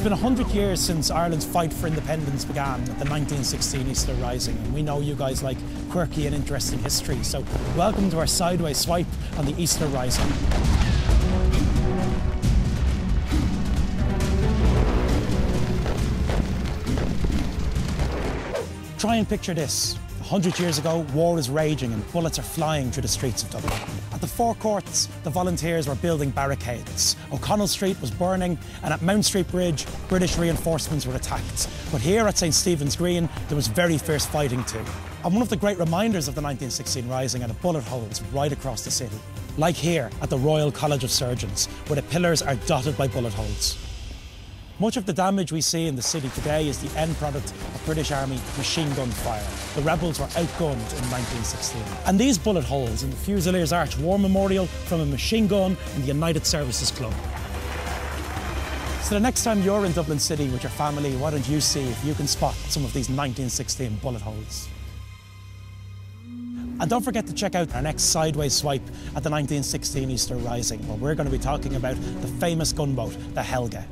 It's been 100 years since Ireland's fight for independence began at the 1916 Easter Rising, and we know you guys like quirky and interesting history, so welcome to our sideways swipe on the Easter Rising. Try and picture this. 100 years ago, war is raging and bullets are flying through the streets of Dublin. At the Four Courts, the volunteers were building barricades. O'Connell Street was burning, and at Mount Street Bridge, British reinforcements were attacked. But here at St Stephen's Green, there was very fierce fighting too. And one of the great reminders of the 1916 Rising are the bullet holes right across the city. Like here at the Royal College of Surgeons, where the pillars are dotted by bullet holes. Much of the damage we see in the city today is the end product of British Army machine gun fire. The rebels were outgunned in 1916. And these bullet holes in the Fusiliers Arch War Memorial from a machine gun in the United Services Club. So the next time you're in Dublin City with your family, why don't you see if you can spot some of these 1916 bullet holes? And don't forget to check out our next sideways swipe at the 1916 Easter Rising, where we're going to be talking about the famous gunboat, the Helga.